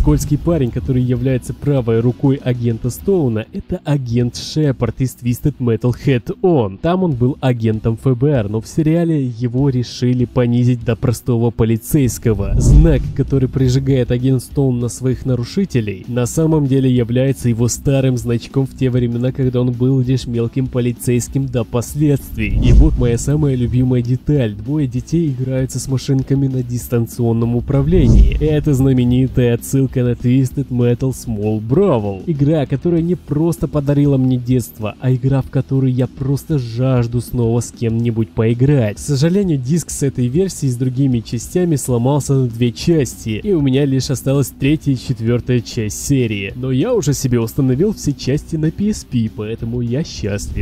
скользкий парень, который является правой рукой агента Стоуна, это агент Шепард из Twisted Metal Head On. Там он был агентом ФБР, но в сериале его решили понизить до простого полицейского. Знак, который прижигает агент Стоун на своих нарушителей, на самом деле является его старым значком в те времена, когда он был лишь мелким полицейским до последствий. И вот моя самая любимая деталь. Двое детей играются с машинками на дистанционном управлении. Это знаменитая отсылка на Twisted Metal Small Brawl. Игра, которая не просто подарила мне детство, а игра, в которой я просто жажду снова с кем-нибудь поиграть. К сожалению, диск с этой версией с другими частями сломался на две части, и у меня лишь осталась третья и четвертая часть серии. Но я уже себе установил все части на PSP, поэтому я счастлив.